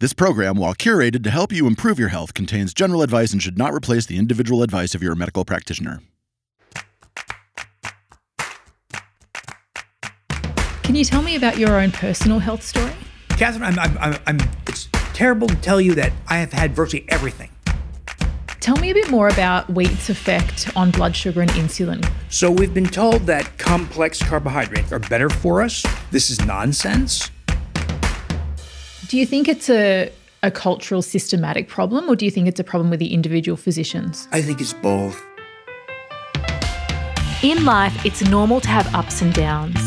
This program, while curated to help you improve your health, contains general advice and should not replace the individual advice of your medical practitioner. Can you tell me about your own personal health story? Katherine, I'm, I'm, I'm, I'm, it's terrible to tell you that I have had virtually everything. Tell me a bit more about wheat's effect on blood sugar and insulin. So, we've been told that complex carbohydrates are better for us. This is nonsense. Do you think it's a, a cultural systematic problem or do you think it's a problem with the individual physicians? I think it's both. In life, it's normal to have ups and downs.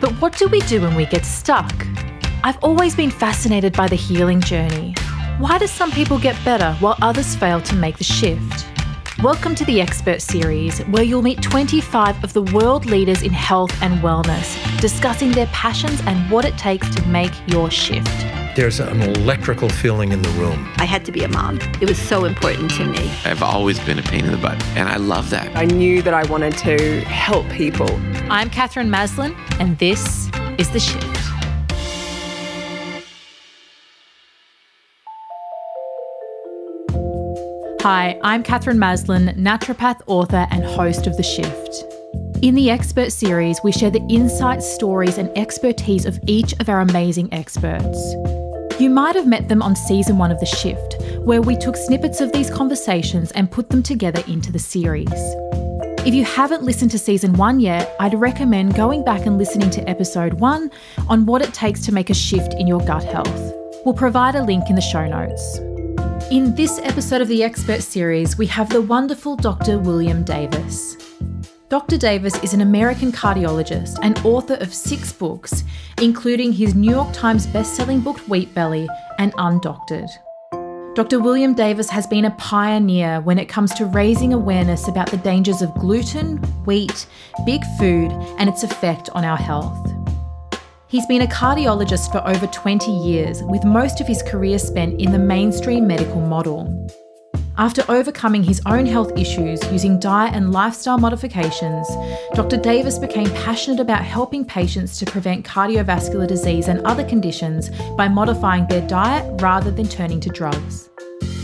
But what do we do when we get stuck? I've always been fascinated by the healing journey. Why do some people get better while others fail to make the shift? Welcome to the Expert Series, where you'll meet 25 of the world leaders in health and wellness, discussing their passions and what it takes to make your shift. There's an electrical feeling in the room. I had to be a mom. It was so important to me. I've always been a pain in the butt, and I love that. I knew that I wanted to help people. I'm Katherine Maslen, and this is The Shift. Hi, I'm Katherine Maslen, naturopath, author, and host of The Shift. In the Expert Series, we share the insights, stories, and expertise of each of our amazing experts. You might have met them on season one of The Shift, where we took snippets of these conversations and put them together into the series. If you haven't listened to season one yet, I'd recommend going back and listening to episode one on what it takes to make a shift in your gut health. We'll provide a link in the show notes. In this episode of the Expert Series, we have the wonderful Dr. William Davis. Dr. Davis is an American cardiologist and author of six books, including his New York Times bestselling book Wheat Belly and Undoctored. Dr. William Davis has been a pioneer when it comes to raising awareness about the dangers of gluten, wheat, big food, and its effect on our health. He's been a cardiologist for over 20 years, with most of his career spent in the mainstream medical model. After overcoming his own health issues using diet and lifestyle modifications, Dr. Davis became passionate about helping patients to prevent cardiovascular disease and other conditions by modifying their diet rather than turning to drugs.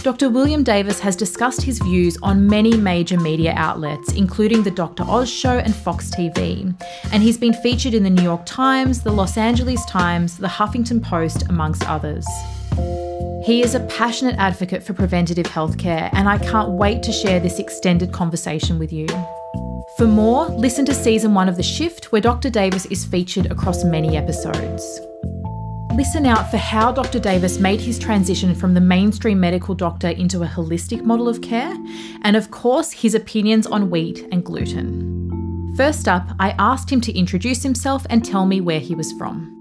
Dr. William Davis has discussed his views on many major media outlets, including The Dr. Oz Show and Fox TV, and he's been featured in the New York Times, the Los Angeles Times, the Huffington Post, amongst others. He is a passionate advocate for preventative healthcare, and I can't wait to share this extended conversation with you. For more, listen to season one of The Shift, where Dr. Davis is featured across many episodes. Listen out for how Dr. Davis made his transition from the mainstream medical doctor into a holistic model of care, and of course, his opinions on wheat and gluten. First up, I asked him to introduce himself and tell me where he was from.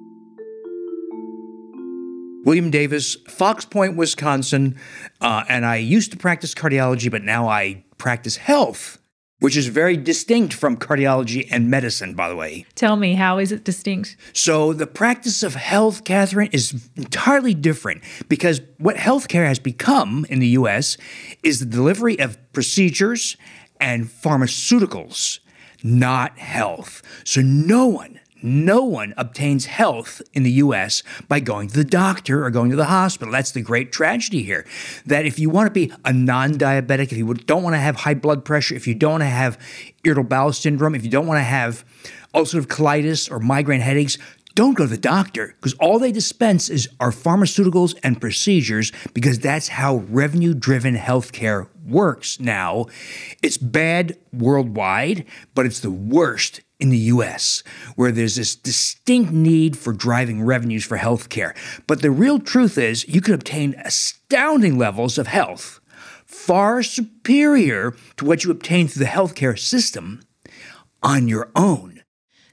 William Davis, Fox Point, Wisconsin, uh, and I used to practice cardiology, but now I practice health, which is very distinct from cardiology and medicine, by the way. Tell me, how is it distinct? So, the practice of health, Katherine, is entirely different because what healthcare has become in the US is the delivery of procedures and pharmaceuticals, not health. So, no one no one obtains health in the US by going to the doctor or going to the hospital. That's the great tragedy here. That if you want to be a non diabetic, if you don't want to have high blood pressure, if you don't want to have irritable bowel syndrome, if you don't want to have ulcerative colitis or migraine headaches, don't go to the doctor because all they dispense is are pharmaceuticals and procedures because that's how revenue driven healthcare works now. It's bad worldwide, but it's the worst in the US, where there's this distinct need for driving revenues for healthcare. But the real truth is, you can obtain astounding levels of health, far superior to what you obtain through the healthcare system on your own.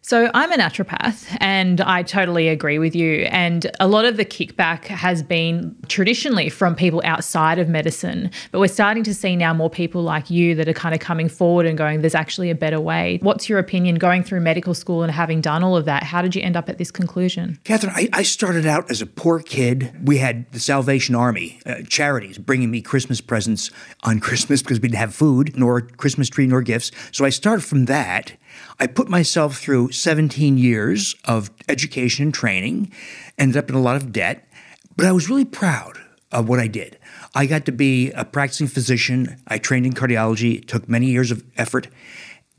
So I'm a naturopath and I totally agree with you. And a lot of the kickback has been traditionally from people outside of medicine, but we're starting to see now more people like you that are kind of coming forward and going, there's actually a better way. What's your opinion going through medical school and having done all of that? How did you end up at this conclusion? Katherine, I, I started out as a poor kid. We had the Salvation Army, uh, charities, bringing me Christmas presents on Christmas because we didn't have food, nor Christmas tree, nor gifts. So I started from that. I put myself through 17 years of education and training, ended up in a lot of debt. But I was really proud of what I did. I got to be a practicing physician. I trained in cardiology. It took many years of effort.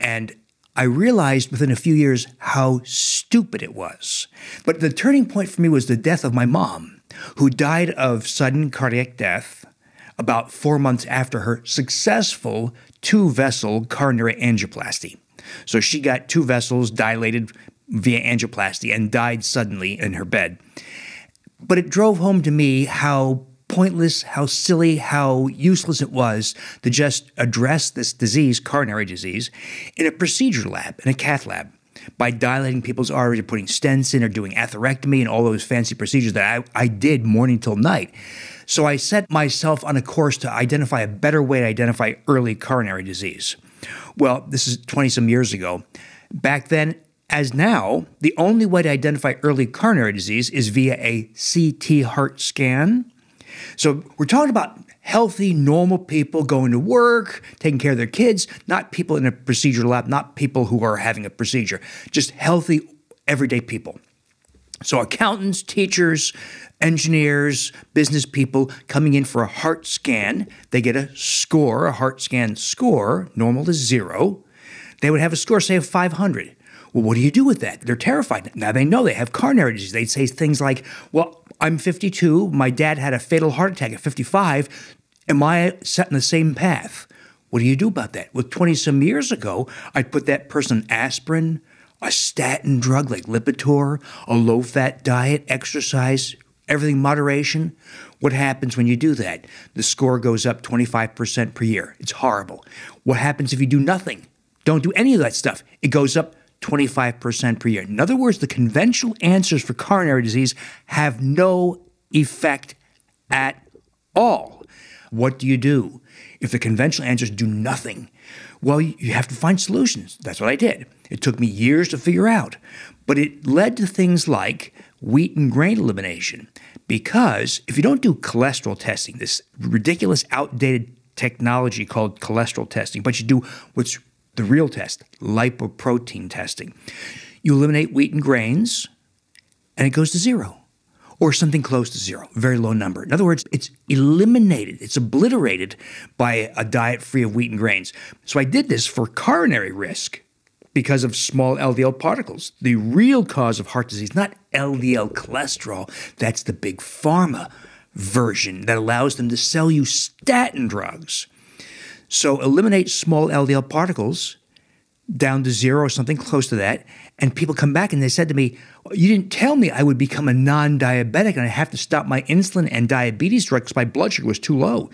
And I realized within a few years how stupid it was. But the turning point for me was the death of my mom, who died of sudden cardiac death about four months after her successful two vessel coronary angioplasty. So she got two vessels dilated via angioplasty and died suddenly in her bed. But it drove home to me how pointless, how silly, how useless it was to just address this disease, coronary disease, in a procedure lab, in a cath lab, by dilating people's arteries or putting stents in or doing atherectomy and all those fancy procedures that I, I did morning till night. So I set myself on a course to identify a better way to identify early coronary disease. Well, this is 20 some years ago. Back then, as now, the only way to identify early coronary disease is via a CT heart scan. So we're talking about healthy, normal people going to work, taking care of their kids, not people in a procedure lab, not people who are having a procedure, just healthy, everyday people. So accountants, teachers, engineers, business people coming in for a heart scan, they get a score, a heart scan score, normal is zero. They would have a score, say, of 500. Well, what do you do with that? They're terrified. Now they know they have coronary disease. They'd say things like, Well, I'm 52. My dad had a fatal heart attack at 55. Am I set in the same path? What do you do about that? Well, 20 some years ago, I'd put that person aspirin, a statin drug like Lipitor, a low fat diet, exercise, everything moderation. What happens when you do that? The score goes up 25% per year. It's horrible. What happens if you do nothing? Don't do any of that stuff. It goes up 25% per year. In other words, the conventional answers for coronary disease have no effect at all. What do you do? If the conventional answers do nothing, well, you have to find solutions. That's what I did. It took me years to figure out, but it led to things like wheat and grain elimination. Because if you don't do cholesterol testing, this ridiculous, outdated technology called cholesterol testing, but you do what's the real test, lipoprotein testing. You eliminate wheat and grains, and it goes to zero or something close to zero, very low number. In other words, it's eliminated, it's obliterated by a diet free of wheat and grains. So I did this for coronary risk because of small LDL particles. The real cause of heart disease, not LDL cholesterol, that's the big pharma version that allows them to sell you statin drugs. So eliminate small LDL particles down to zero or something close to that. And people come back and they said to me, You didn't tell me I would become a non diabetic and I have to stop my insulin and diabetes drugs because my blood sugar was too low.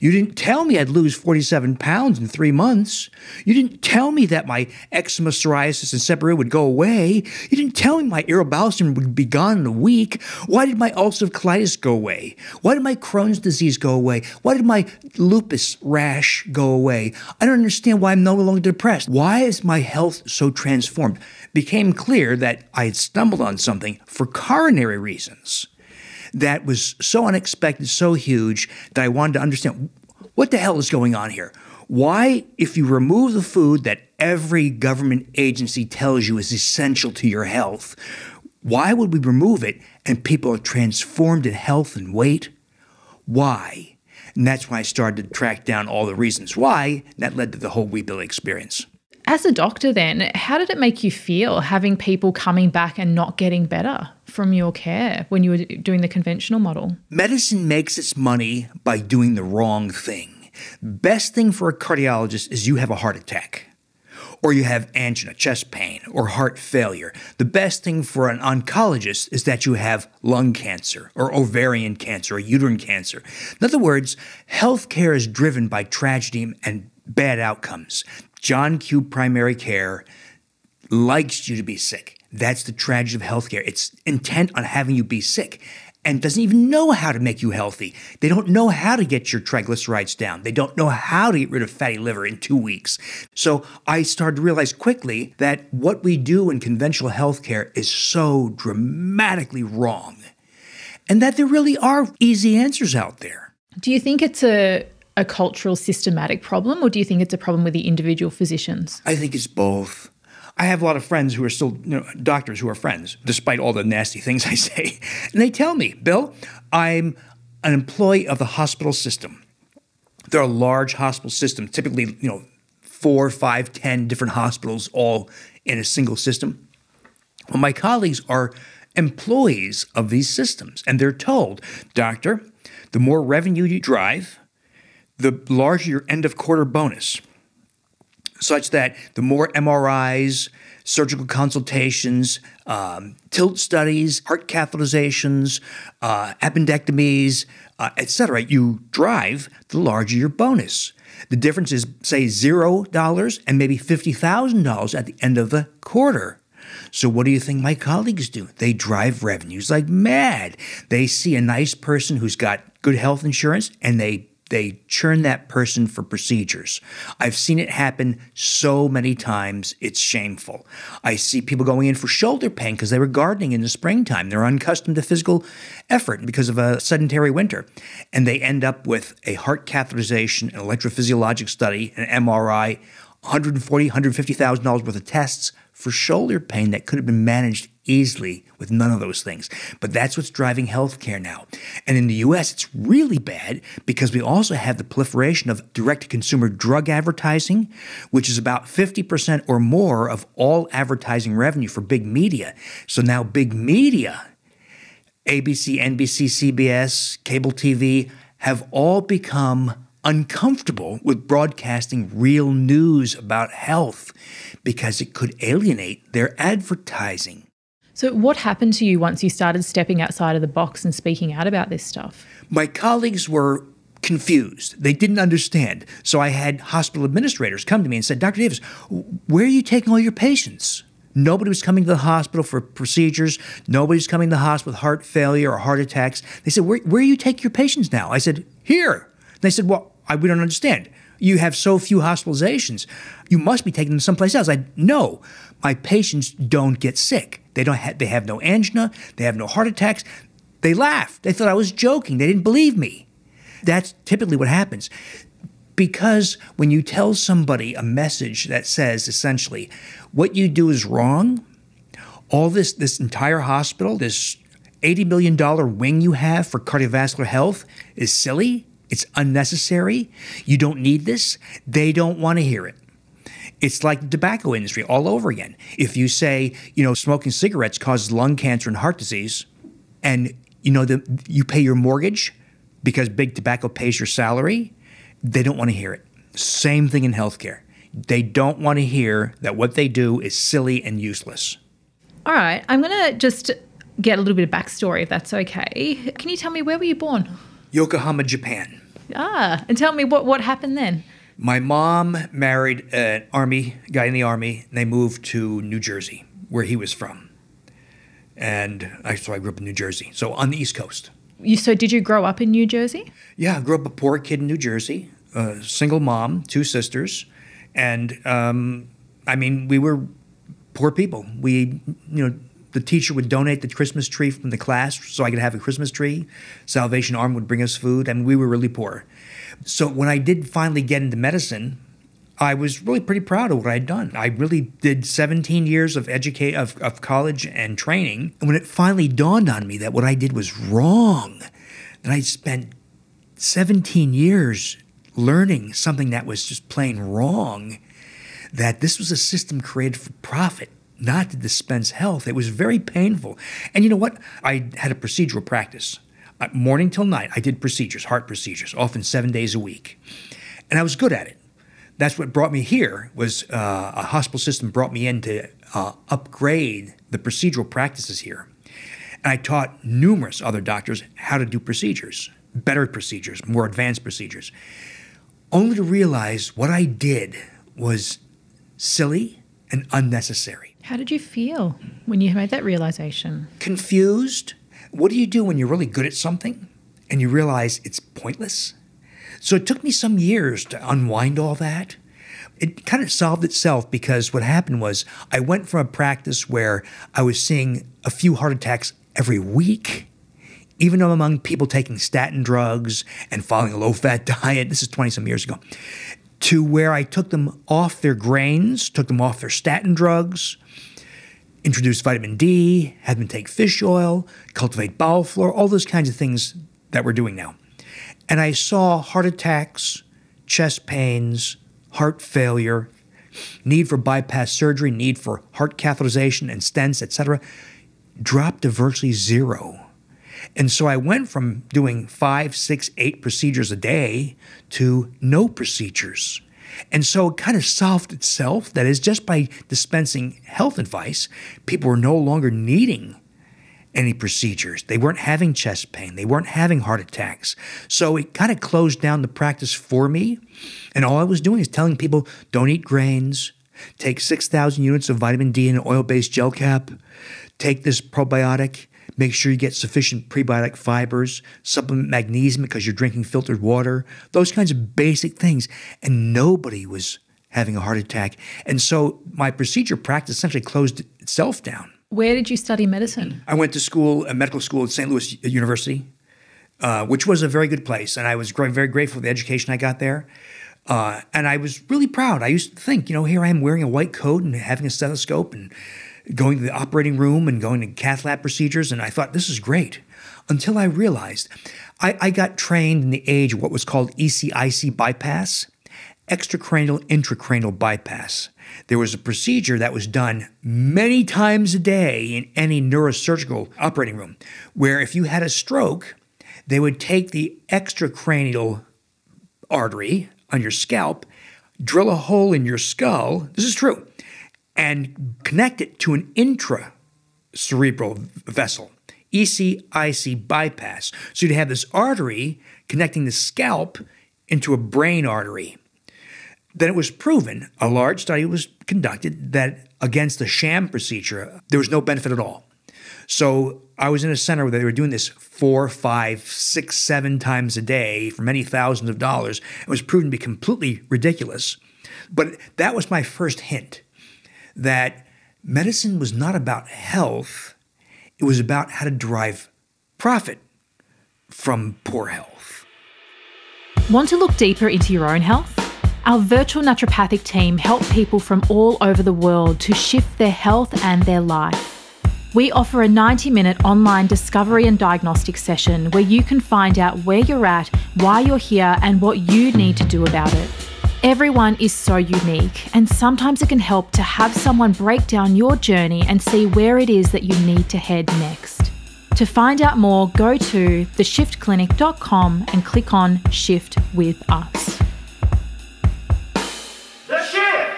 You didn't tell me I'd lose 47 pounds in three months. You didn't tell me that my eczema, psoriasis, and seborrhea would go away. You didn't tell me my syndrome would be gone in a week. Why did my ulcerative colitis go away? Why did my Crohn's disease go away? Why did my lupus rash go away? I don't understand why I'm no longer depressed. Why is my health so transformed? Became clear that I had stumbled on something for coronary reasons that was so unexpected, so huge that I wanted to understand what the hell is going on here. Why, if you remove the food that every government agency tells you is essential to your health, why would we remove it and people are transformed in health and weight? Why? And that's why I started to track down all the reasons why. that led to the whole Wheat Belly experience. As a doctor, then, how did it make you feel having people coming back and not getting better from your care when you were doing the conventional model? Medicine makes its money by doing the wrong thing. Best thing for a cardiologist is you have a heart attack or you have angina, chest pain, or heart failure. The best thing for an oncologist is that you have lung cancer, or ovarian cancer, or uterine cancer. In other words, healthcare is driven by tragedy and bad outcomes. John Q Primary Care likes you to be sick. That's the tragedy of healthcare. It's intent on having you be sick and doesn't even know how to make you healthy. They don't know how to get your triglycerides down. They don't know how to get rid of fatty liver in two weeks. So I started to realize quickly that what we do in conventional healthcare is so dramatically wrong and that there really are easy answers out there. Do you think it's a a cultural systematic problem, or do you think it's a problem with the individual physicians? I think it's both. I have a lot of friends who are still you know, doctors who are friends, despite all the nasty things I say. And they tell me, Bill, I'm an employee of the hospital system. There are large hospital systems, typically, you know, four, five, ten different hospitals all in a single system. Well, my colleagues are employees of these systems, and they're told, Doctor, the more revenue you drive, the larger your end of quarter bonus, such that the more MRIs, surgical consultations, um, tilt studies, heart catheterizations, uh, appendectomies, uh, etc. You drive, the larger your bonus. The difference is, say, zero dollars and maybe fifty thousand dollars at the end of the quarter. So, what do you think my colleagues do? They drive revenues like mad. They see a nice person who's got good health insurance and they they churn that person for procedures. I've seen it happen so many times, it's shameful. I see people going in for shoulder pain because they were gardening in the springtime. They're unaccustomed to physical effort because of a sedentary winter. And they end up with a heart catheterization, an electrophysiologic study, an MRI, $140,000, $150,000 worth of tests for shoulder pain that could have been managed easily with none of those things. But that's what's driving healthcare now. And in the US, it's really bad because we also have the proliferation of direct to consumer drug advertising, which is about 50% or more of all advertising revenue for big media. So now big media, ABC, NBC, CBS, cable TV, have all become uncomfortable with broadcasting real news about health because it could alienate their advertising. So, what happened to you once you started stepping outside of the box and speaking out about this stuff? My colleagues were confused. They didn't understand. So, I had hospital administrators come to me and said, Dr. Davis, where are you taking all your patients? Nobody was coming to the hospital for procedures. Nobody was coming to the hospital with heart failure or heart attacks. They said, Where, where do you take your patients now? I said, Here. They said, Well, I, we don't understand. You have so few hospitalizations. You must be taking them someplace else. I no, my patients don't get sick. They don't have, they have no angina, they have no heart attacks. They laughed. They thought I was joking. They didn't believe me. That's typically what happens. Because when you tell somebody a message that says essentially what you do is wrong, all this this entire hospital, this $80 million wing you have for cardiovascular health is silly, it's unnecessary, you don't need this, they don't want to hear it. It's like the tobacco industry all over again. If you say, you know, smoking cigarettes causes lung cancer and heart disease, and you know the, you pay your mortgage because big tobacco pays your salary, they don't want to hear it. Same thing in healthcare. They don't want to hear that what they do is silly and useless. All right, I'm going to just get a little bit of backstory if that's okay. Can you tell me where were you born? Yokohama, Japan. Ah, and tell me what, what happened then. My mom married an army guy in the army, and they moved to New Jersey, where he was from. And I, so I grew up in New Jersey, so on the East Coast. You so did you grow up in New Jersey? Yeah, I grew up a poor kid in New Jersey, a single mom, two sisters, and um, I mean we were poor people. We, you know, the teacher would donate the Christmas tree from the class so I could have a Christmas tree. Salvation Army would bring us food. I mean, we were really poor. So when I did finally get into medicine, I was really pretty proud of what I had done. I really did 17 years of educate of, of college and training. And when it finally dawned on me that what I did was wrong, that I spent 17 years learning something that was just plain wrong, that this was a system created for profit, not to dispense health. It was very painful. And you know what? I had a procedural practice. Uh, morning till night, I did procedures, heart procedures, often seven days a week. And I was good at it. That's what brought me here was uh, a hospital system brought me in to uh, upgrade the procedural practices here. And I taught numerous other doctors how to do procedures, better procedures, more advanced procedures, only to realize what I did was silly and unnecessary. How did you feel when you made that realization? Confused, what do you do when you're really good at something and you realize it's pointless? So it took me some years to unwind all that. It kind of solved itself because what happened was I went from a practice where I was seeing a few heart attacks every week, even though among people taking statin drugs and following a low fat diet. This is 20 some years ago. To where I took them off their grains, took them off their statin drugs, introduced vitamin D, had them take fish oil, cultivate bowel flora, all those kinds of things that we're doing now. And I saw heart attacks, chest pains, heart failure, need for bypass surgery, need for heart catheterization and stents, etc., drop to virtually zero. And so I went from doing five, six, eight procedures a day to no procedures. And so it kind of solved itself. That is, just by dispensing health advice, people were no longer needing any procedures. They weren't having chest pain. They weren't having heart attacks. So it kind of closed down the practice for me. And all I was doing is telling people don't eat grains, take 6,000 units of vitamin D in an oil based gel cap, take this probiotic. Make sure you get sufficient prebiotic fibers, supplement magnesium because you're drinking filtered water, those kinds of basic things. And nobody was having a heart attack. And so my procedure practice essentially closed itself down. Where did you study medicine? I went to school, a medical school at St. Louis University, uh, which was a very good place. And I was very grateful for the education I got there. Uh, and I was really proud. I used to think, you know, here I am wearing a white coat and having a stethoscope and going to the operating room and going to cath lab procedures. And I thought, this is great. Until I realized I, I got trained in the age of what was called ECIC bypass, extracranial intracranial bypass. There was a procedure that was done many times a day in any neurosurgical operating room, where if you had a stroke, they would take the extracranial artery on your scalp, drill a hole in your skull. This is true and connect it to an intracerebral vessel, ECIC bypass. So you'd have this artery connecting the scalp into a brain artery. Then it was proven, a large study was conducted, that against the sham procedure, there was no benefit at all. So I was in a center where they were doing this four, five, six, seven times a day for many thousands of dollars. It was proven to be completely ridiculous. But that was my first hint that medicine was not about health, it was about how to derive profit from poor health. Want to look deeper into your own health? Our virtual naturopathic team help people from all over the world to shift their health and their life. We offer a 90 minute online discovery and diagnostic session where you can find out where you're at, why you're here, and what you need to do about it. Everyone is so unique, and sometimes it can help to have someone break down your journey and see where it is that you need to head next. To find out more, go to theshiftclinic.com and click on Shift with Us. The Shift!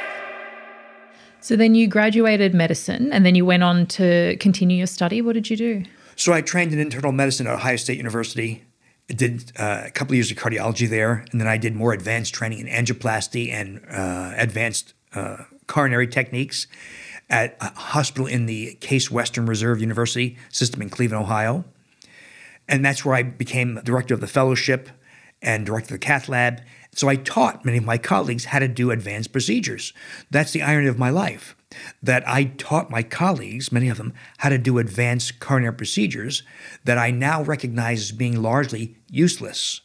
So then you graduated medicine and then you went on to continue your study. What did you do? So I trained in internal medicine at Ohio State University did uh, a couple of years of cardiology there, and then I did more advanced training in angioplasty and uh, advanced uh, coronary techniques at a hospital in the Case Western Reserve University system in Cleveland, Ohio. And that's where I became director of the fellowship and director of the cath lab. So I taught many of my colleagues how to do advanced procedures. That's the irony of my life that I taught my colleagues, many of them, how to do advanced coronary procedures that I now recognize as being largely useless,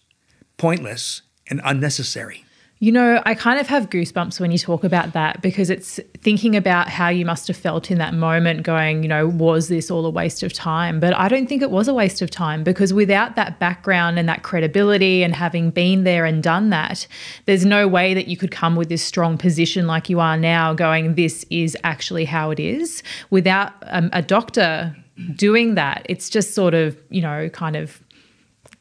pointless, and unnecessary. You know, I kind of have goosebumps when you talk about that because it's thinking about how you must have felt in that moment, going, you know, was this all a waste of time? But I don't think it was a waste of time because without that background and that credibility and having been there and done that, there's no way that you could come with this strong position like you are now, going, this is actually how it is. Without um, a doctor doing that, it's just sort of, you know, kind of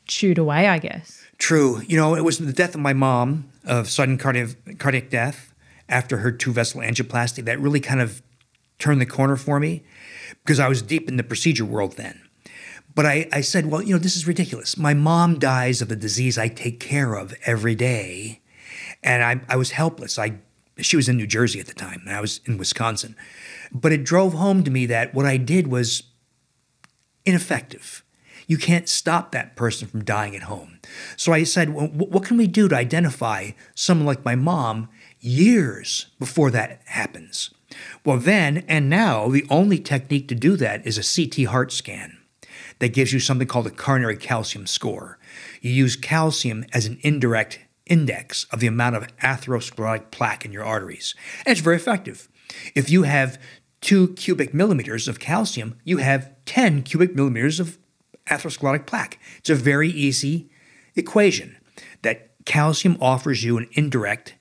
chewed away, I guess. True. You know, it was the death of my mom of sudden cardiac, cardiac death after her two vessel angioplasty that really kind of turned the corner for me because I was deep in the procedure world then. But I, I said, well, you know, this is ridiculous. My mom dies of the disease I take care of every day. And I, I was helpless. I, she was in New Jersey at the time, and I was in Wisconsin. But it drove home to me that what I did was ineffective. You can't stop that person from dying at home. So I said, well, what can we do to identify someone like my mom years before that happens? Well, then and now, the only technique to do that is a CT heart scan that gives you something called a coronary calcium score. You use calcium as an indirect index of the amount of atherosclerotic plaque in your arteries. And it's very effective. If you have two cubic millimeters of calcium, you have 10 cubic millimeters of atherosclerotic plaque. It's a very easy equation that calcium offers you an indirect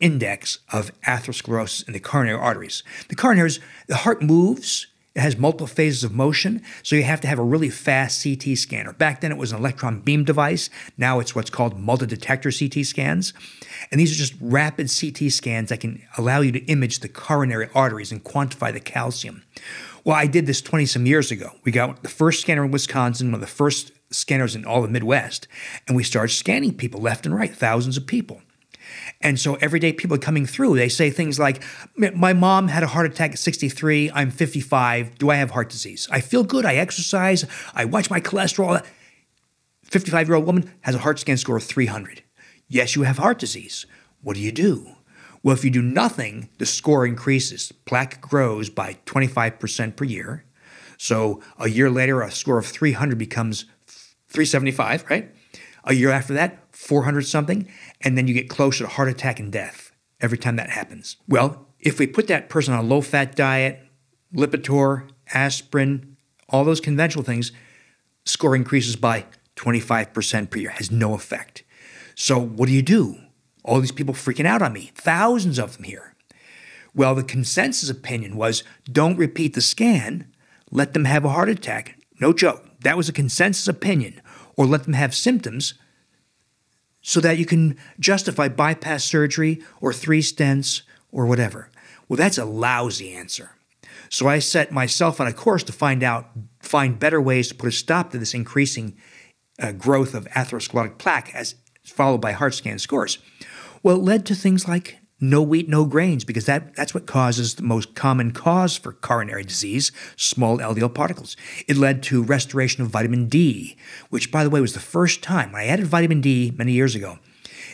index of atherosclerosis in the coronary arteries. The coronaries, the heart moves, it has multiple phases of motion, so you have to have a really fast CT scanner. Back then it was an electron beam device. Now it's what's called multi-detector CT scans. And these are just rapid CT scans that can allow you to image the coronary arteries and quantify the calcium. Well, I did this 20 some years ago. We got the first scanner in Wisconsin, one of the first scanners in all the Midwest, and we started scanning people left and right, thousands of people. And so every day people are coming through, they say things like, My mom had a heart attack at 63. I'm 55. Do I have heart disease? I feel good. I exercise. I watch my cholesterol. 55 year old woman has a heart scan score of 300. Yes, you have heart disease. What do you do? Well, if you do nothing, the score increases. Plaque grows by 25% per year. So a year later, a score of 300 becomes 375, right? A year after that, 400 something, and then you get closer to heart attack and death every time that happens. Well, if we put that person on a low fat diet, Lipitor, aspirin, all those conventional things, score increases by 25% per year, has no effect. So, what do you do? All these people freaking out on me, thousands of them here. Well, the consensus opinion was don't repeat the scan, let them have a heart attack. No joke. That was a consensus opinion. Or let them have symptoms so that you can justify bypass surgery or three stents or whatever. Well, that's a lousy answer. So I set myself on a course to find out, find better ways to put a stop to this increasing uh, growth of atherosclerotic plaque as followed by heart scan scores. Well, it led to things like no wheat, no grains, because that, that's what causes the most common cause for coronary disease, small LDL particles. It led to restoration of vitamin D, which, by the way, was the first time, when I added vitamin D many years ago,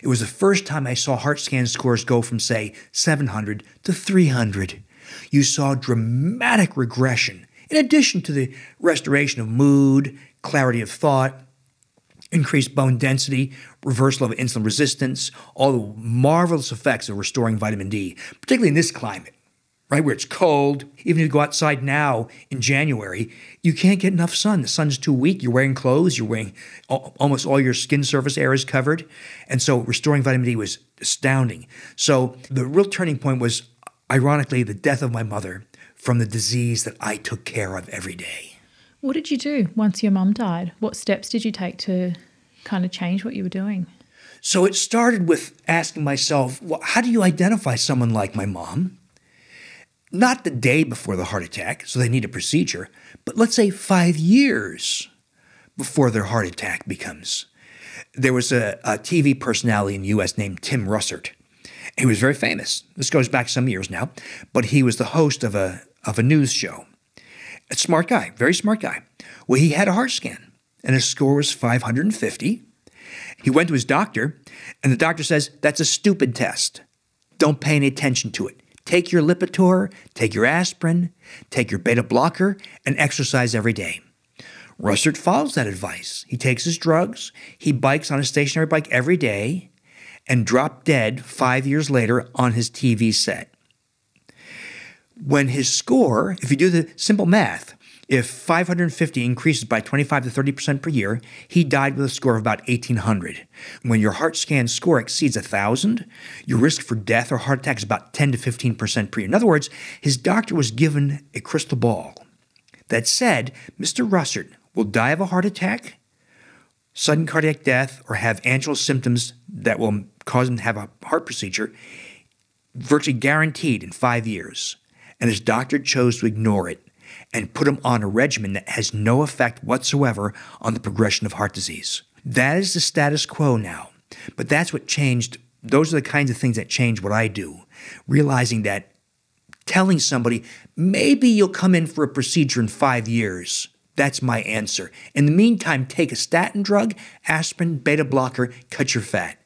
it was the first time I saw heart scan scores go from, say, 700 to 300. You saw dramatic regression, in addition to the restoration of mood, clarity of thought, increased bone density, reversal of insulin resistance, all the marvelous effects of restoring vitamin D, particularly in this climate, right, where it's cold. Even if you go outside now in January, you can't get enough sun. The sun's too weak. You're wearing clothes, you're wearing almost all your skin surface area is covered. And so restoring vitamin D was astounding. So the real turning point was, ironically, the death of my mother from the disease that I took care of every day. What did you do once your mum died? What steps did you take to kind of change what you were doing? So it started with asking myself, well, how do you identify someone like my mom? Not the day before the heart attack, so they need a procedure, but let's say five years before their heart attack becomes. There was a, a TV personality in the US named Tim Russert. He was very famous. This goes back some years now, but he was the host of a, of a news show. A smart guy, very smart guy. Well, he had a heart scan, and his score was 550. He went to his doctor, and the doctor says, That's a stupid test. Don't pay any attention to it. Take your Lipitor, take your aspirin, take your beta blocker, and exercise every day. Russert follows that advice. He takes his drugs, he bikes on a stationary bike every day, and dropped dead five years later on his TV set when his score, if you do the simple math, if 550 increases by 25 to 30% per year, he died with a score of about 1800. When your heart scan score exceeds 1000, your risk for death or heart attack is about 10 to 15% per year. In other words, his doctor was given a crystal ball that said Mr. Russert will die of a heart attack, sudden cardiac death, or have angina symptoms that will cause him to have a heart procedure, virtually guaranteed in five years and his doctor chose to ignore it and put them on a regimen that has no effect whatsoever on the progression of heart disease. That is the status quo now. But that's what changed. Those are the kinds of things that change what I do. Realizing that telling somebody, maybe you'll come in for a procedure in five years. That's my answer. In the meantime, take a statin drug, aspirin, beta blocker, cut your fat.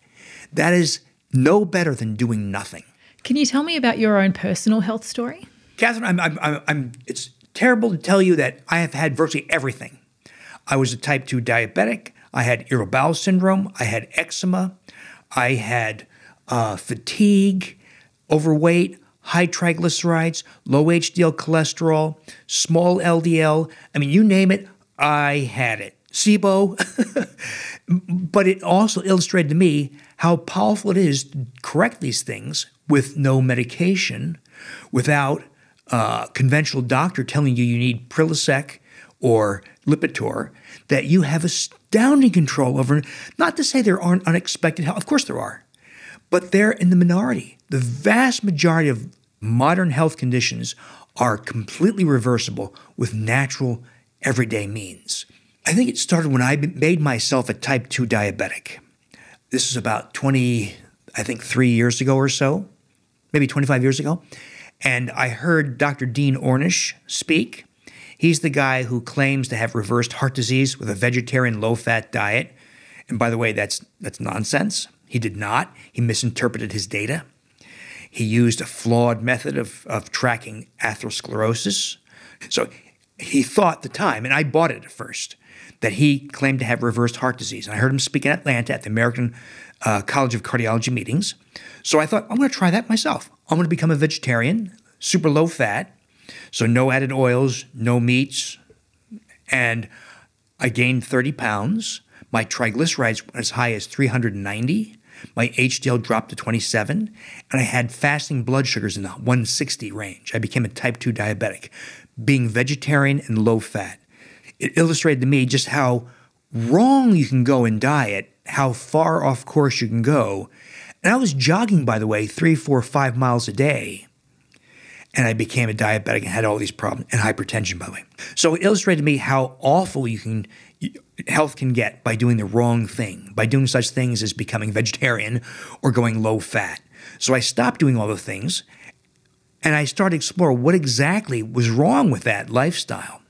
That is no better than doing nothing. Can you tell me about your own personal health story? Katherine, I'm, I'm, I'm, I'm, it's terrible to tell you that I have had virtually everything. I was a type 2 diabetic. I had irritable bowel syndrome. I had eczema. I had uh, fatigue, overweight, high triglycerides, low HDL cholesterol, small LDL. I mean, you name it, I had it. SIBO. but it also illustrated to me how powerful it is to correct these things with no medication, without a conventional doctor telling you you need Prilosec or Lipitor, that you have astounding control over. Not to say there aren't unexpected health, of course there are, but they're in the minority. The vast majority of modern health conditions are completely reversible with natural, everyday means. I think it started when I made myself a type 2 diabetic. This is about 20, I think, three years ago or so, maybe 25 years ago. And I heard Dr. Dean Ornish speak. He's the guy who claims to have reversed heart disease with a vegetarian low fat diet. And by the way, that's, that's nonsense. He did not. He misinterpreted his data. He used a flawed method of, of tracking atherosclerosis. So he thought at the time, and I bought it at first, that he claimed to have reversed heart disease. And I heard him speak in Atlanta at the American uh, College of Cardiology meetings. So I thought, I'm going to try that myself. I'm going to become a vegetarian, super low fat, so no added oils, no meats. And I gained 30 pounds. My triglycerides went as high as 390. My HDL dropped to 27, and I had fasting blood sugars in the 160 range. I became a type 2 diabetic, being vegetarian and low fat. It illustrated to me just how wrong you can go in diet, how far off course you can go. And I was jogging, by the way, three, four, five miles a day. And I became a diabetic and had all these problems and hypertension, by the way. So it illustrated to me how awful you can health can get by doing the wrong thing, by doing such things as becoming vegetarian or going low fat. So I stopped doing all the things and I started to explore what exactly was wrong with that lifestyle.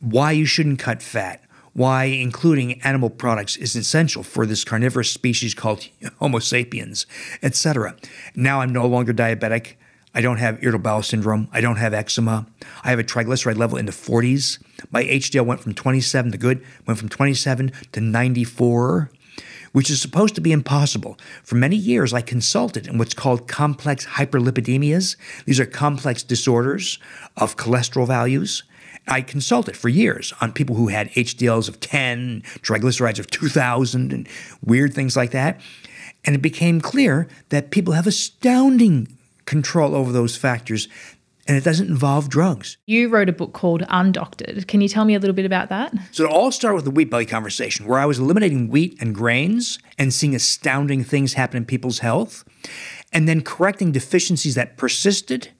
Why you shouldn't cut fat, why including animal products is essential for this carnivorous species called Homo sapiens, etc. Now I'm no longer diabetic. I don't have irritable bowel syndrome. I don't have eczema. I have a triglyceride level in the 40s. My HDL went from 27 to good, went from 27 to 94, which is supposed to be impossible. For many years, I consulted in what's called complex hyperlipidemias. These are complex disorders of cholesterol values. I consulted for years on people who had HDLs of 10, triglycerides of 2,000, and weird things like that. And it became clear that people have astounding control over those factors and it doesn't involve drugs. You wrote a book called Undoctored. Can you tell me a little bit about that? So it all started with the wheat belly conversation, where I was eliminating wheat and grains and seeing astounding things happen in people's health, and then correcting deficiencies that persisted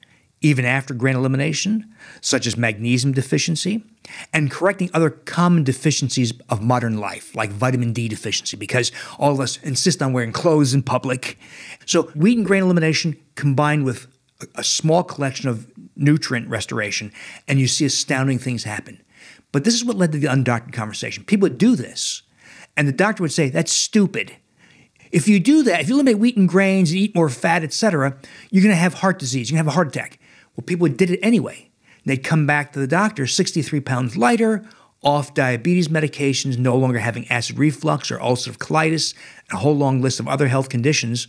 even after grain elimination, such as magnesium deficiency, and correcting other common deficiencies of modern life, like vitamin D deficiency, because all of us insist on wearing clothes in public. So, wheat and grain elimination combined with a small collection of nutrient restoration, and you see astounding things happen. But this is what led to the undoctored conversation. People would do this, and the doctor would say, That's stupid. If you do that, if you eliminate wheat and grains and eat more fat, etc., you're going to have heart disease. You're going to have a heart attack. Well, people did it anyway. They'd come back to the doctor 63 pounds lighter, off diabetes medications, no longer having acid reflux or ulcerative colitis, and a whole long list of other health conditions.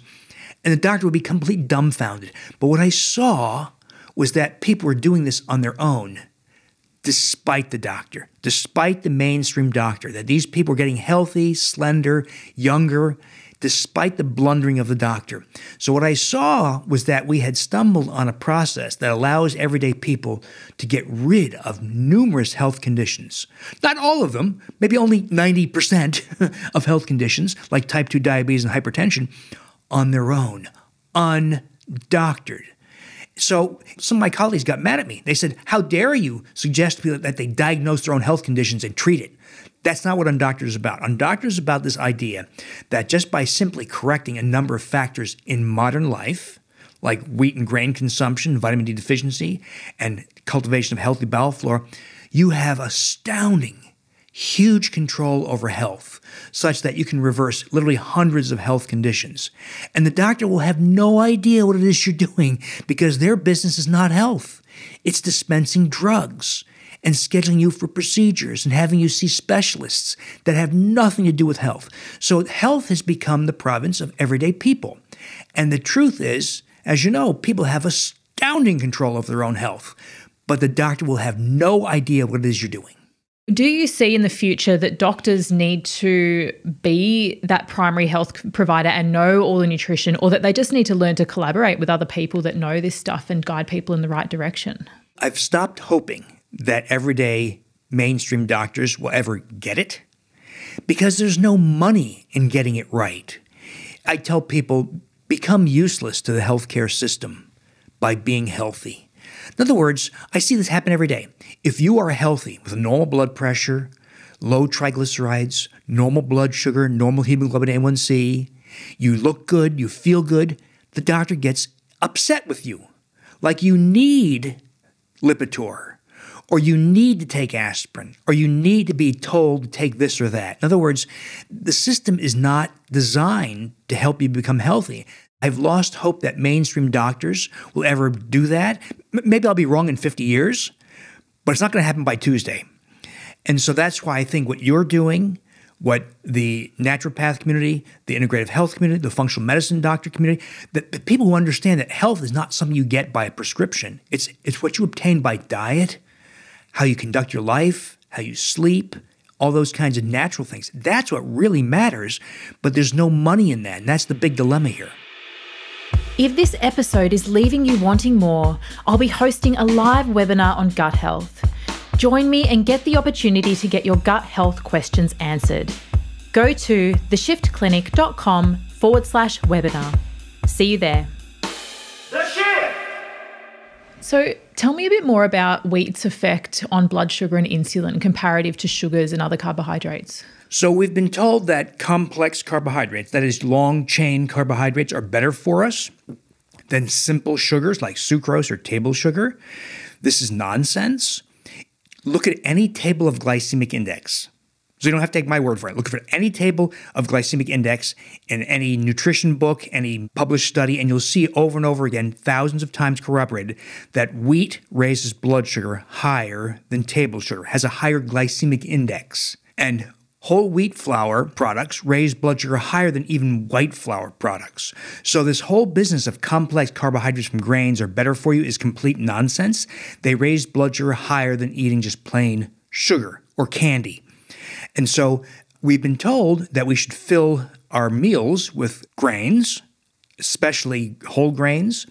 And the doctor would be completely dumbfounded. But what I saw was that people were doing this on their own, despite the doctor, despite the mainstream doctor, that these people were getting healthy, slender, younger, despite the blundering of the doctor. So, what I saw was that we had stumbled on a process that allows everyday people to get rid of numerous health conditions. Not all of them, maybe only 90% of health conditions, like type 2 diabetes and hypertension, on their own, undoctored. So some of my colleagues got mad at me. They said, How dare you suggest to people that they diagnose their own health conditions and treat it? That's not what Undoctored is about. Undoctored is about this idea that just by simply correcting a number of factors in modern life, like wheat and grain consumption, vitamin D deficiency, and cultivation of healthy bowel flora, you have astounding, huge control over health, such that you can reverse literally hundreds of health conditions. And the doctor will have no idea what it is you're doing because their business is not health, it's dispensing drugs and scheduling you for procedures and having you see specialists that have nothing to do with health. So health has become the province of everyday people. And the truth is, As you know, people have astounding control over their own health, but the doctor will have no idea what it is you're doing. Do you see in the future that doctors need to be that primary health provider and know all the nutrition, or that they just need to learn to collaborate with other people that know this stuff and guide people in the right direction? I've stopped hoping that everyday mainstream doctors will ever get it because there's no money in getting it right. I tell people become useless to the healthcare system by being healthy. In other words, I see this happen every day. If you are healthy with normal blood pressure, low triglycerides, normal blood sugar, normal hemoglobin A1C, you look good, you feel good, the doctor gets upset with you. Like you need Lipitor, or you need to take aspirin, or you need to be told to take this or that. In other words, the system is not designed to help you become healthy. I've lost hope that mainstream doctors will ever do that. M- maybe I'll be wrong in 50 years, but it's not going to happen by Tuesday. And so that's why I think what you're doing, what the naturopath community, the integrative health community, the functional medicine doctor community, that the people who understand that health is not something you get by a prescription. It's it's what you obtain by diet, how you conduct your life, how you sleep, all those kinds of natural things. That's what really matters, but there's no money in that. And that's the big dilemma here. If this episode is leaving you wanting more, I'll be hosting a live webinar on gut health. Join me and get the opportunity to get your gut health questions answered. Go to theshiftclinic.com forward slash webinar. See you there. The Shift! So, tell me a bit more about wheat's effect on blood sugar and insulin comparative to sugars and other carbohydrates. So we've been told that complex carbohydrates, that is, long chain carbohydrates, are better for us than simple sugars like sucrose or table sugar. This is nonsense. Look at any table of glycemic index. So you don't have to take my word for it. Look for any table of glycemic index in any nutrition book, any published study, and you'll see over and over again, thousands of times corroborated, that wheat raises blood sugar higher than table sugar, has a higher glycemic index. And Whole wheat flour products raise blood sugar higher than even white flour products. So, this whole business of complex carbohydrates from grains are better for you is complete nonsense. They raise blood sugar higher than eating just plain sugar or candy. And so, we've been told that we should fill our meals with grains, especially whole grains.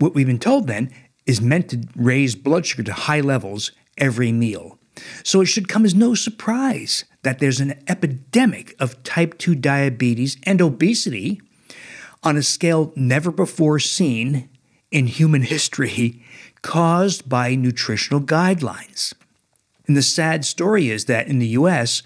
What we've been told then is meant to raise blood sugar to high levels every meal. So it should come as no surprise that there's an epidemic of type 2 diabetes and obesity on a scale never before seen in human history caused by nutritional guidelines. And the sad story is that in the US,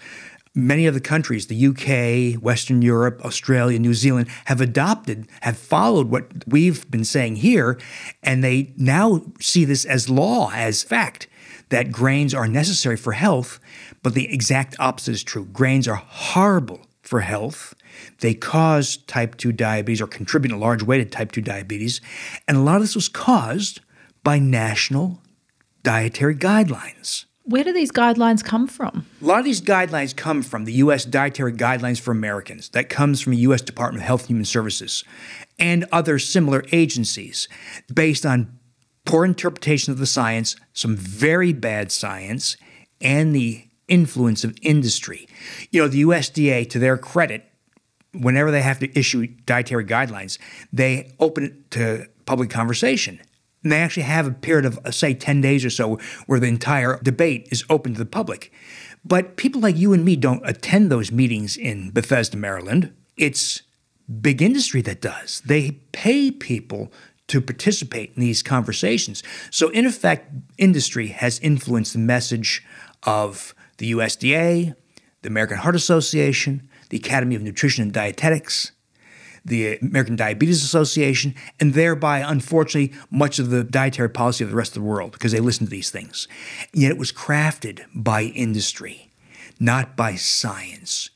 many of the countries, the UK, Western Europe, Australia, New Zealand, have adopted, have followed what we've been saying here, and they now see this as law, as fact that grains are necessary for health, but the exact opposite is true. Grains are horrible for health. They cause type 2 diabetes or contribute in a large way to type 2 diabetes. And a lot of this was caused by national dietary guidelines. Where do these guidelines come from? A lot of these guidelines come from the U.S. Dietary Guidelines for Americans. That comes from the U.S. Department of Health and Human Services and other similar agencies based on poor interpretation of the science, some very bad science, and the influence of industry. You know, the USDA, to their credit, whenever they have to issue dietary guidelines, they open it to public conversation. And they actually have a period of, uh, say, 10 days or so where the entire debate is open to the public. But people like you and me don't attend those meetings in Bethesda, Maryland. It's big industry that does. They pay people to participate in these conversations. So, in effect, industry has influenced the message of the USDA, the American Heart Association, the Academy of Nutrition and Dietetics, the American Diabetes Association, and thereby, unfortunately, much of the dietary policy of the rest of the world because they listen to these things. Yet it was crafted by industry, not by science.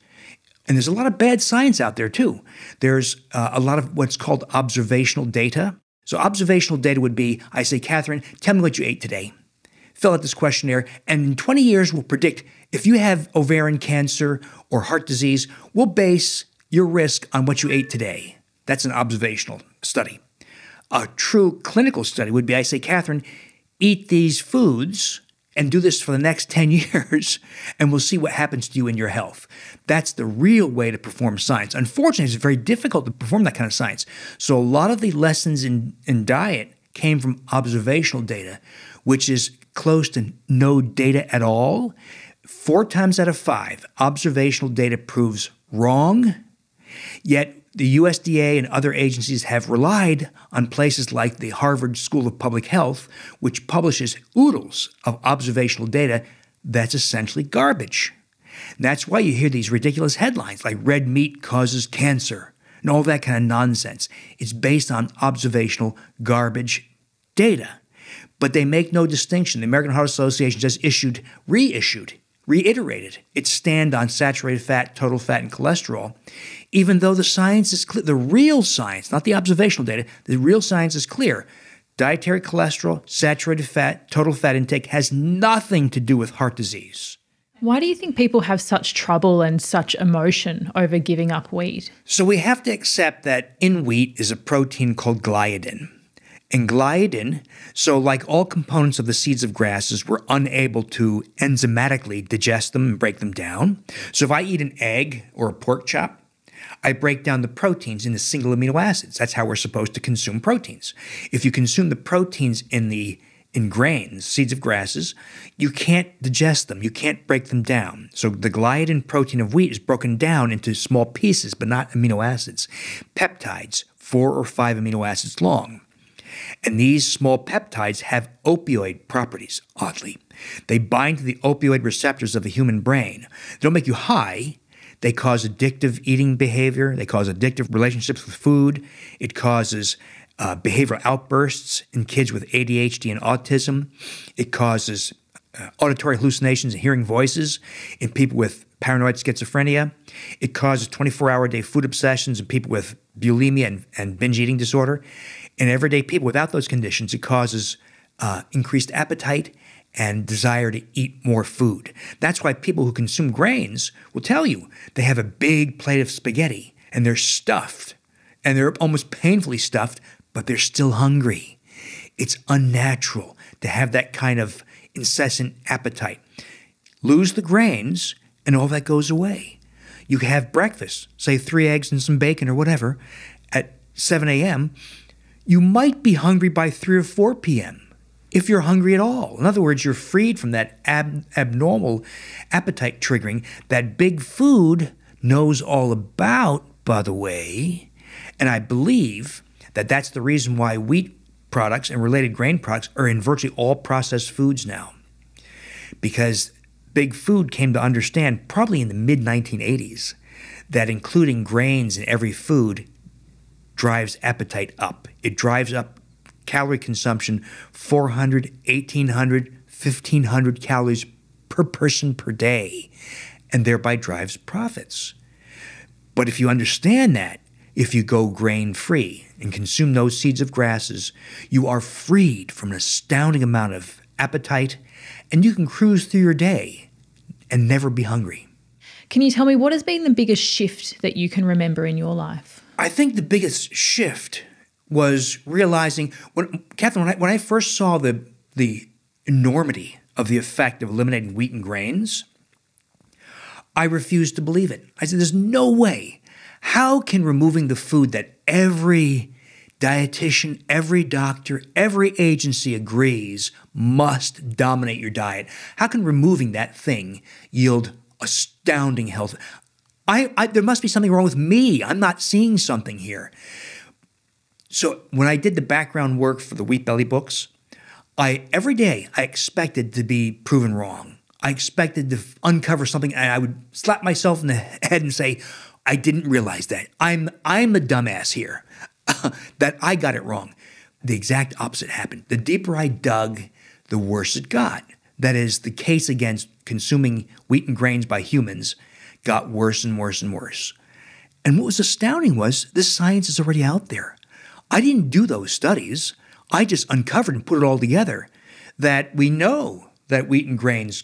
And there's a lot of bad science out there too. There's uh, a lot of what's called observational data. So, observational data would be I say, Katherine, tell me what you ate today. Fill out this questionnaire, and in 20 years, we'll predict if you have ovarian cancer or heart disease, we'll base your risk on what you ate today. That's an observational study. A true clinical study would be I say, Katherine, eat these foods and do this for the next 10 years, and we'll see what happens to you in your health. That's the real way to perform science. Unfortunately, it's very difficult to perform that kind of science. So, a lot of the lessons in, in diet came from observational data, which is close to no data at all. Four times out of five, observational data proves wrong. Yet the USDA and other agencies have relied on places like the Harvard School of Public Health, which publishes oodles of observational data that's essentially garbage. That's why you hear these ridiculous headlines like red meat causes cancer and all that kind of nonsense. It's based on observational garbage data. But they make no distinction. The American Heart Association just issued, reissued, reiterated its stand on saturated fat, total fat, and cholesterol even though the science is clear, the real science, not the observational data, the real science is clear. Dietary cholesterol, saturated fat, total fat intake has nothing to do with heart disease. Why do you think people have such trouble and such emotion over giving up wheat? So we have to accept that in wheat is a protein called gliadin. And gliadin, so like all components of the seeds of grasses, we're unable to enzymatically digest them and break them down. So if I eat an egg or a pork chop, I break down the proteins into single amino acids. That's how we're supposed to consume proteins. If you consume the proteins in the in grains, seeds of grasses, you can't digest them. You can't break them down. So the gliadin protein of wheat is broken down into small pieces, but not amino acids. Peptides, four or five amino acids long. And these small peptides have opioid properties, oddly. They bind to the opioid receptors of the human brain. They don't make you high, they cause addictive eating behavior. They cause addictive relationships with food. It causes uh, behavioral outbursts in kids with ADHD and autism. It causes uh, auditory hallucinations and hearing voices in people with paranoid schizophrenia. It causes 24 hour day food obsessions in people with bulimia and, and binge eating disorder. In everyday people without those conditions, it causes uh, increased appetite and desire to eat more food. That's why people who consume grains will tell you they have a big plate of spaghetti and they're stuffed and they're almost painfully stuffed, but they're still hungry. It's unnatural to have that kind of incessant appetite. Lose the grains and all that goes away. You have breakfast, say three eggs and some bacon or whatever, at 7 a.m. You might be hungry by 3 or 4 p.m if you're hungry at all. In other words, you're freed from that ab- abnormal appetite triggering that big food knows all about, by the way. And I believe that that's the reason why wheat products and related grain products are in virtually all processed foods now. Because big food came to understand, probably in the mid 1980s, that including grains in every food drives appetite up. It drives up calorie consumption 400, 1800, 1500 calories per person per day, and thereby drives profits. But if you understand that, if you go grain free and consume those seeds of grasses, you are freed from an astounding amount of appetite and you can cruise through your day and never be hungry. Can you tell me what has been the biggest shift that you can remember in your life? I think the biggest shift was realizing when Katherine, when I, when I first saw the the enormity of the effect of eliminating wheat and grains, I refused to believe it. I said, "There's no way. How can removing the food that every dietitian, every doctor, every agency agrees must dominate your diet. How can removing that thing yield astounding health? I, I, there must be something wrong with me. I'm not seeing something here. So when I did the background work for the Wheat Belly books, I every day I expected to be proven wrong. I expected to uncover something and I would slap myself in the head and say, I didn't realize that. I'm I'm the dumbass here. that I got it wrong. The exact opposite happened. The deeper I dug, the worse it got. That is, the case against consuming wheat and grains by humans got worse and worse and worse. And what was astounding was this science is already out there. I didn't do those studies. I just uncovered and put it all together that we know that wheat and grains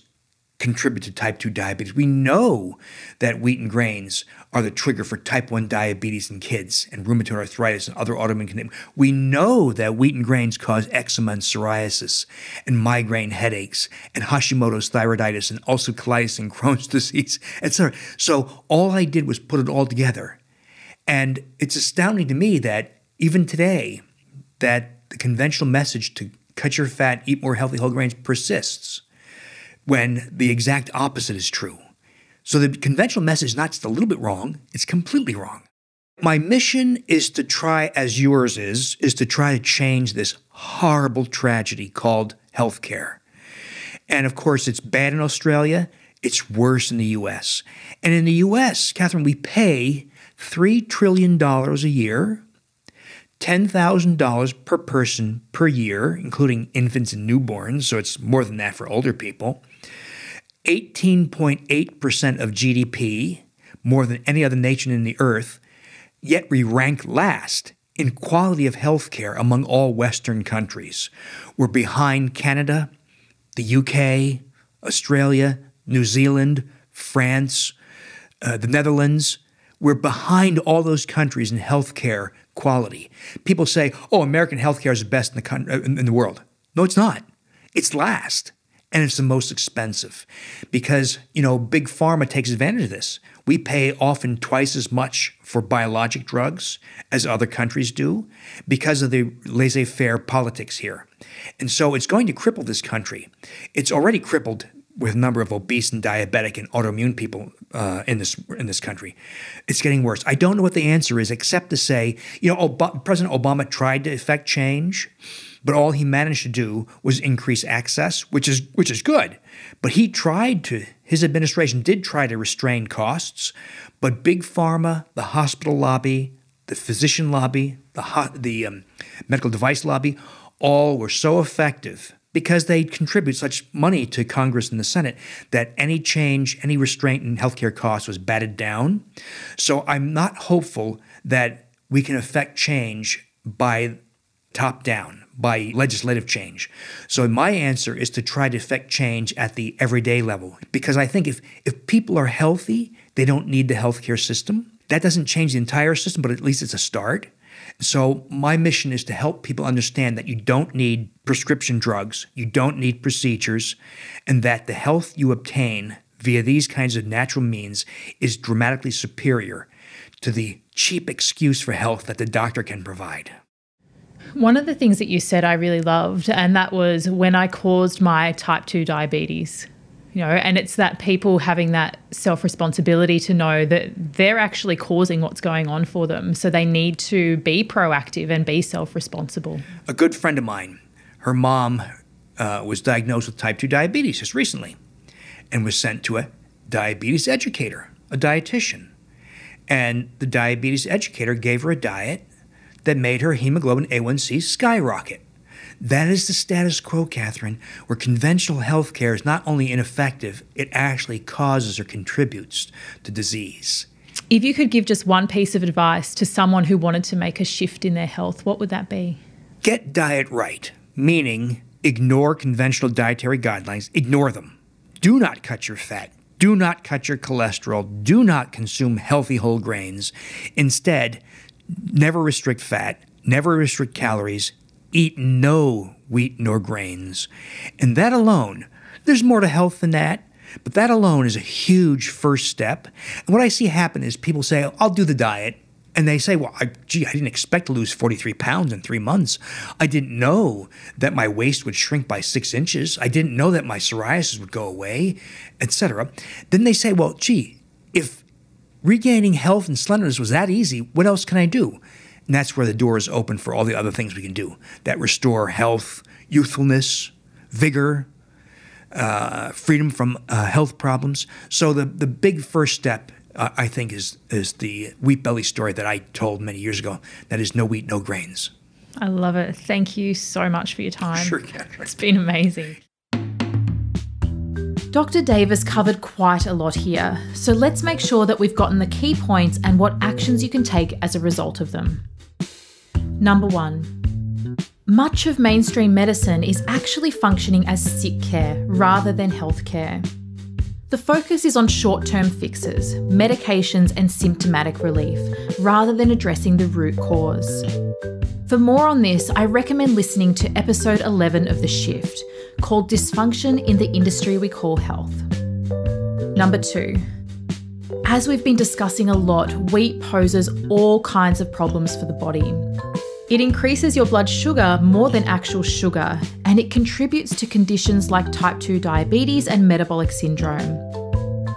contribute to type 2 diabetes. We know that wheat and grains are the trigger for type 1 diabetes in kids and rheumatoid arthritis and other autoimmune conditions. We know that wheat and grains cause eczema and psoriasis and migraine headaches and Hashimoto's thyroiditis and ulcerative colitis and Crohn's disease, etc. So all I did was put it all together. And it's astounding to me that even today, that the conventional message to cut your fat, eat more healthy whole grains persists when the exact opposite is true. So the conventional message is not just a little bit wrong, it's completely wrong. My mission is to try, as yours is, is to try to change this horrible tragedy called healthcare. And of course, it's bad in Australia, it's worse in the US. And in the US, Katherine, we pay $3 trillion a year, $10,000 per person per year, including infants and newborns, so it's more than that for older people. 18.8% of GDP, more than any other nation in the earth, yet we rank last in quality of health care among all Western countries. We're behind Canada, the UK, Australia, New Zealand, France, uh, the Netherlands. We're behind all those countries in healthcare quality. People say, "Oh, American healthcare is the best in the country, in the world." No, it's not. It's last and it's the most expensive because you know big pharma takes advantage of this we pay often twice as much for biologic drugs as other countries do because of the laissez-faire politics here and so it's going to cripple this country it's already crippled with a number of obese and diabetic and autoimmune people uh, in this in this country. It's getting worse. I don't know what the answer is, except to say, you know, Ob- President Obama tried to effect change but all he managed to do was increase access, which is which is good. But he tried to his administration did try to restrain costs, but big pharma, the hospital lobby, the physician lobby, the the um, medical device lobby, all were so effective because they contribute such money to Congress and the Senate that any change, any restraint in healthcare costs was batted down. So I'm not hopeful that we can affect change by top down by legislative change. So my answer is to try to affect change at the everyday level because I think if if people are healthy, they don't need the healthcare system. That doesn't change the entire system, but at least it's a start. So my mission is to help people understand that you don't need prescription drugs, you don't need procedures, and that the health you obtain via these kinds of natural means is dramatically superior to the cheap excuse for health that the doctor can provide. One of the things that you said I really loved, and that was when I caused my type 2 diabetes. You know, and it's that people having that self responsibility to know that they're actually causing what's going on for them. So they need to be proactive and be self responsible. A good friend of mine, her mom uh, was diagnosed with type 2 diabetes just recently and was sent to a diabetes educator, a dietitian. And the diabetes educator gave her a diet that made her hemoglobin A1C skyrocket. That is the status quo, Katherine, where conventional health care is not only ineffective, it actually causes or contributes to disease. If you could give just one piece of advice to someone who wanted to make a shift in their health, what would that be? Get diet right, meaning ignore conventional dietary guidelines, ignore them. Do not cut your fat. Do not cut your cholesterol. Do not consume healthy whole grains. Instead, never restrict fat, never restrict calories, eat no wheat nor grains. And that alone, there's more to health than that, but that alone is a huge first step. And what I see happen is people say, I'll do the diet. And they say, well, I, gee, I didn't expect to lose 43 pounds in three months. I didn't know that my waist would shrink by six inches. I didn't know that my psoriasis would go away, etc. Then they say, well, gee, if regaining health and slenderness was that easy, what else can I do? And that's where the door is open for all the other things we can do that restore health, youthfulness, vigor, uh, freedom from uh, health problems. So the the big first step, uh, I think, is is the wheat belly story that I told many years ago. That is no wheat, no grains. I love it. Thank you so much for your time. Sure, Katherine. It's been amazing. Dr. Davis covered quite a lot here, so let's make sure that we've gotten the key points and what actions you can take as a result of them. Number one, much of mainstream medicine is actually functioning as sick care rather than health care. The focus is on short term fixes, medications, and symptomatic relief, rather than addressing the root cause. For more on this, I recommend listening to episode 11 of The Shift, called Dysfunction in the Industry We Call Health. Number two, as we've been discussing a lot, wheat poses all kinds of problems for the body. It increases your blood sugar more than actual sugar, and it contributes to conditions like type 2 diabetes and metabolic syndrome.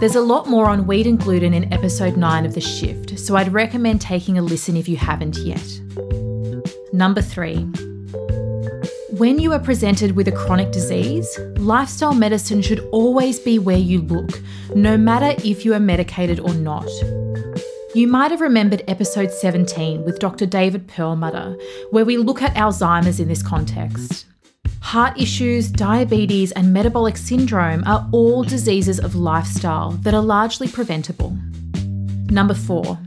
There's a lot more on wheat and gluten in episode 9 of The Shift, so I'd recommend taking a listen if you haven't yet. Number three, when you are presented with a chronic disease, lifestyle medicine should always be where you look, no matter if you are medicated or not. You might have remembered episode 17 with Dr. David Perlmutter, where we look at Alzheimer's in this context. Heart issues, diabetes, and metabolic syndrome are all diseases of lifestyle that are largely preventable. Number four,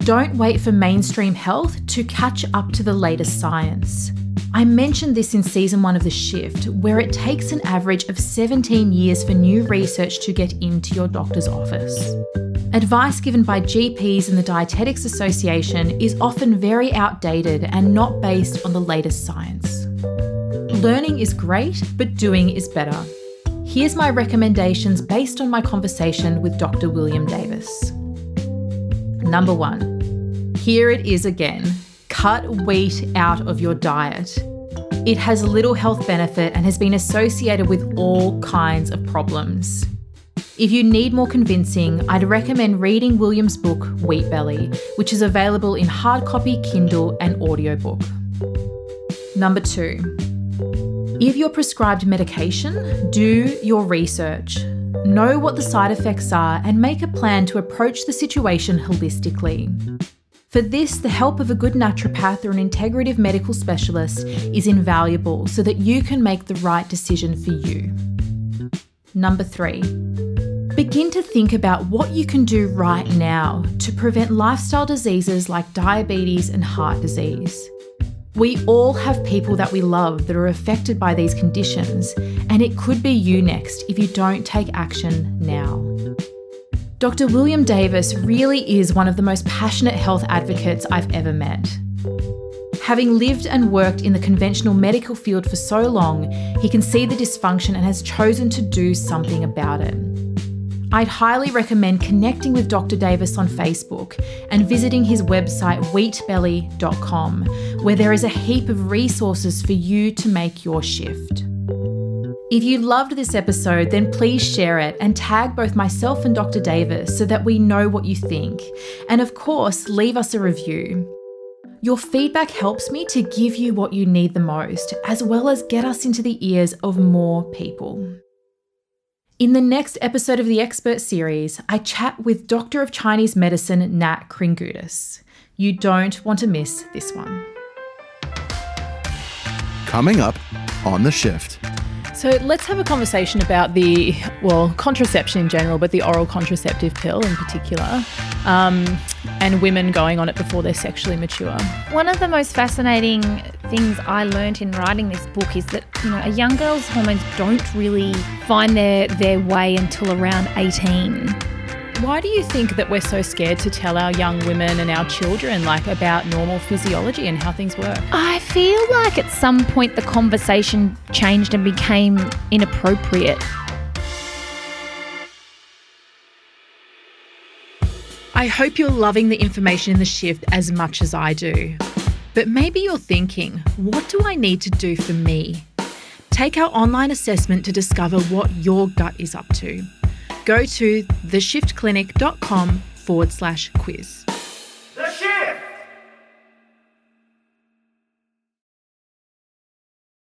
don't wait for mainstream health to catch up to the latest science. I mentioned this in season one of The Shift, where it takes an average of 17 years for new research to get into your doctor's office. Advice given by GPs and the Dietetics Association is often very outdated and not based on the latest science. Learning is great, but doing is better. Here's my recommendations based on my conversation with Dr. William Davis. Number one, here it is again cut wheat out of your diet. It has little health benefit and has been associated with all kinds of problems. If you need more convincing, I'd recommend reading William's book Wheat Belly, which is available in hard copy, Kindle, and audiobook. Number two, if you're prescribed medication, do your research. Know what the side effects are and make a plan to approach the situation holistically. For this, the help of a good naturopath or an integrative medical specialist is invaluable so that you can make the right decision for you. Number three, begin to think about what you can do right now to prevent lifestyle diseases like diabetes and heart disease. We all have people that we love that are affected by these conditions, and it could be you next if you don't take action now. Dr. William Davis really is one of the most passionate health advocates I've ever met. Having lived and worked in the conventional medical field for so long, he can see the dysfunction and has chosen to do something about it. I'd highly recommend connecting with Dr. Davis on Facebook and visiting his website wheatbelly.com, where there is a heap of resources for you to make your shift. If you loved this episode, then please share it and tag both myself and Dr. Davis so that we know what you think. And of course, leave us a review. Your feedback helps me to give you what you need the most, as well as get us into the ears of more people. In the next episode of the Expert Series, I chat with Doctor of Chinese Medicine Nat Kringoudis. You don't want to miss this one. Coming up on The Shift. So let's have a conversation about the, well, contraception in general, but the oral contraceptive pill in particular, um, and women going on it before they're sexually mature. One of the most fascinating things I learned in writing this book is that, you know, a young girl's hormones don't really find their, their way until around 18. Why do you think that we're so scared to tell our young women and our children like about normal physiology and how things work? I feel like at some point the conversation changed and became inappropriate. I hope you're loving the information in the shift as much as I do. But maybe you're thinking, what do I need to do for me? Take our online assessment to discover what your gut is up to go to theshiftclinic.com forward slash quiz. The